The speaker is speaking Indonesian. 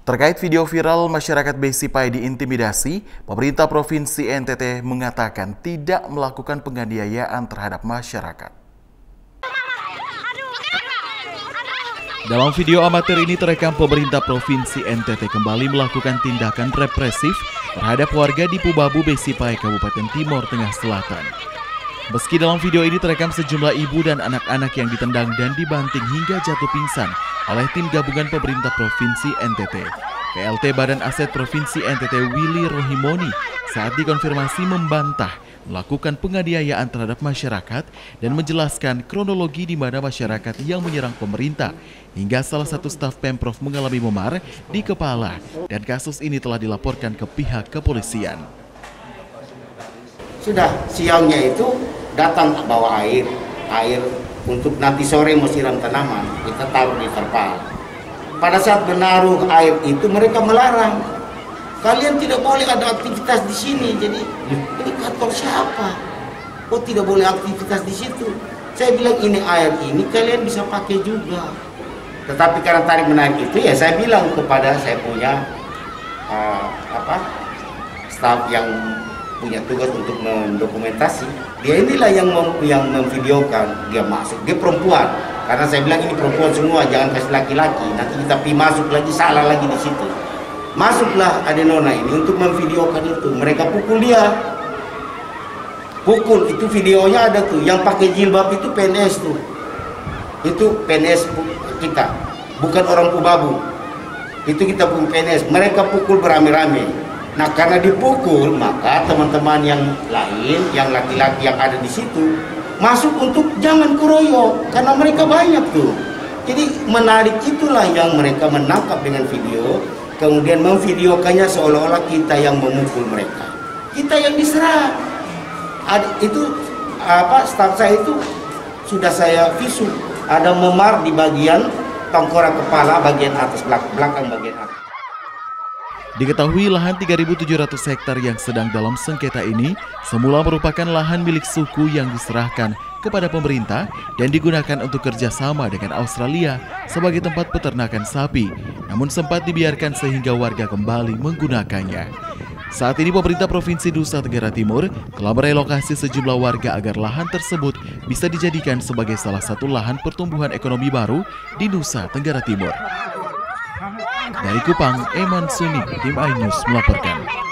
Terkait video viral masyarakat Besipai diintimidasi, pemerintah Provinsi NTT mengatakan tidak melakukan penganiayaan terhadap masyarakat. Dalam video amatir ini terekam pemerintah Provinsi NTT kembali melakukan tindakan represif terhadap warga di Pubabu Besipai, Kabupaten Timur Tengah Selatan. Meski dalam video ini terekam sejumlah ibu dan anak-anak yang ditendang dan dibanting hingga jatuh pingsan oleh tim gabungan pemerintah Provinsi NTT. PLT Badan Aset Provinsi NTT Willy Rohimoni saat dikonfirmasi membantah melakukan penganiayaan terhadap masyarakat dan menjelaskan kronologi di mana masyarakat yang menyerang pemerintah hingga salah satu staf Pemprov mengalami memar di kepala dan kasus ini telah dilaporkan ke pihak kepolisian. Sudah siangnya itu datang bawa air, air untuk nanti sore mau siram tanaman, kita taruh di terpal. Pada saat menaruh air itu mereka melarang. Kalian tidak boleh ada aktivitas di sini. Jadi ini kantor siapa? Oh tidak boleh aktivitas di situ. Saya bilang ini air ini kalian bisa pakai juga. Tetapi karena tarik menarik itu ya saya bilang kepada saya punya uh, apa staf yang punya tugas untuk mendokumentasi. Dia inilah yang mem, yang memvideokan. Dia masuk dia perempuan. Karena saya bilang ini perempuan semua jangan kasih laki-laki. Nanti kita pi masuk lagi salah lagi di situ. Masuklah Adenona ini untuk memvideokan itu. Mereka pukul dia. Pukul itu videonya ada tuh. Yang pakai jilbab itu PNS tuh. Itu PNS kita. Bukan orang Pubabu. Itu kita pun PNS mereka pukul beramai-ramai Nah karena dipukul maka teman-teman yang lain, yang laki-laki yang ada di situ masuk untuk jangan keroyok karena mereka banyak tuh. Jadi menarik itulah yang mereka menangkap dengan video, kemudian memvideokannya seolah-olah kita yang memukul mereka. Kita yang diserang. Ada, itu apa staf saya itu sudah saya visu ada memar di bagian tengkorak kepala bagian atas belakang bagian atas. Diketahui lahan 3.700 hektar yang sedang dalam sengketa ini semula merupakan lahan milik suku yang diserahkan kepada pemerintah dan digunakan untuk kerjasama dengan Australia sebagai tempat peternakan sapi, namun sempat dibiarkan sehingga warga kembali menggunakannya. Saat ini pemerintah Provinsi Nusa Tenggara Timur telah merelokasi sejumlah warga agar lahan tersebut bisa dijadikan sebagai salah satu lahan pertumbuhan ekonomi baru di Nusa Tenggara Timur. Dari Kupang, Eman Suni, tim iNews melaporkan.